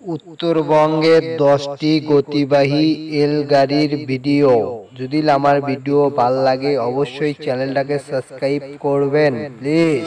উত্তরবঙ্গের দশটি গতিবাহী রেলগাড়ির ভিডিও। যদি আমার ভিডিও ভালো লাগে, অবশ্যই চ্যানেলটাকে সাবস্ক্রাইব করবেন, প্লিজ।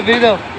vida.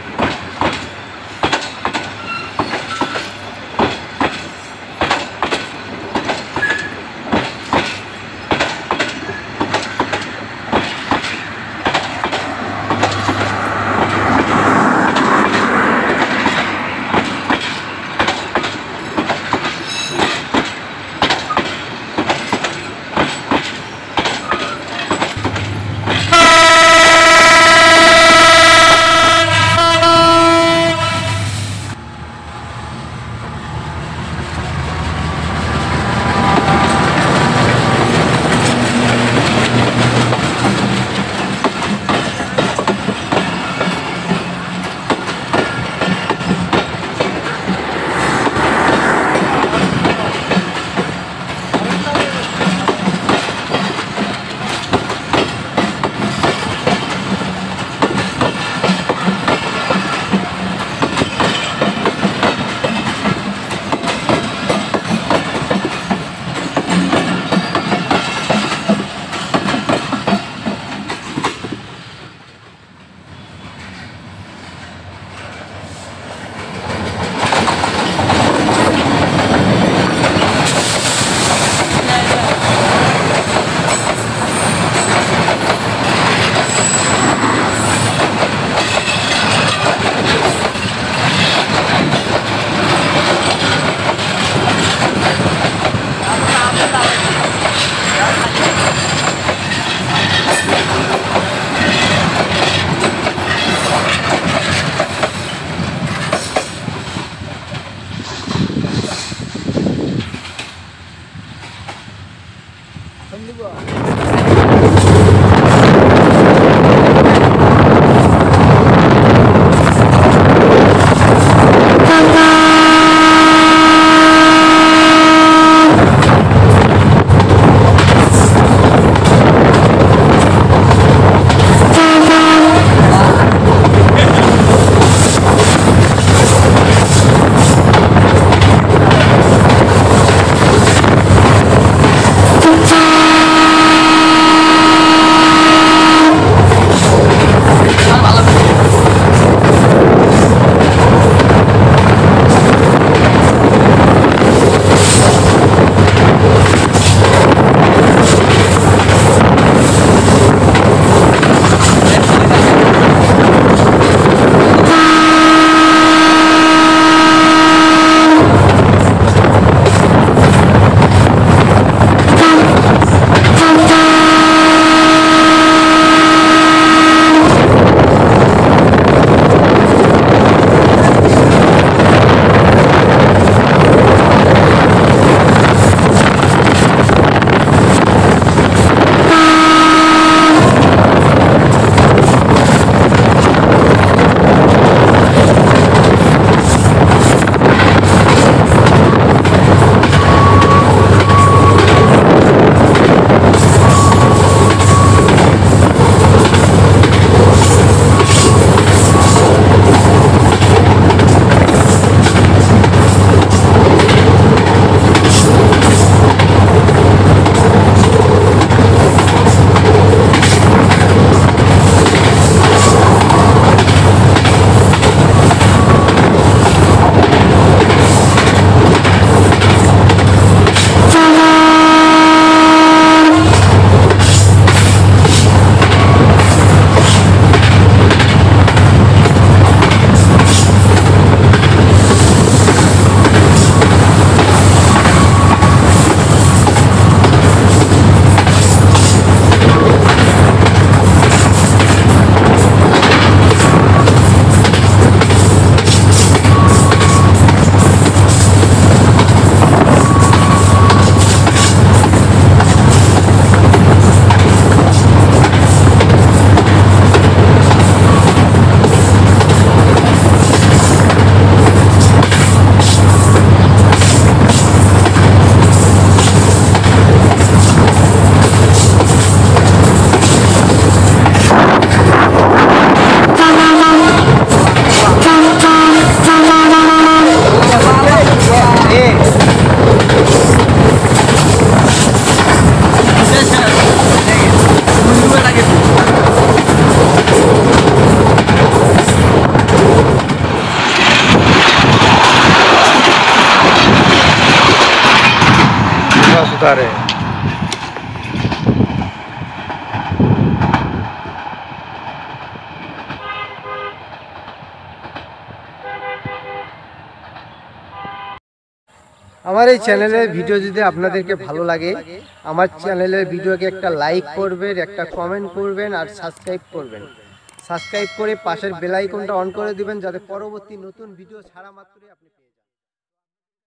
আমার এই চ্যানেলের ভিডিও যদি আপনাদেরকে ভালো লাগে, আমার চ্যানেলের ভিডিওকে একটা লাইক করবেন, একটা কমেন্ট করবেন আর সাবস্ক্রাইব করবেন সাবস্ক্রাইব করে পাশের বেল আইকনটা অন করে দিবেন, যাতে পরবর্তী নতুন ভিডিও ছাড়া মাত্রই আপনি।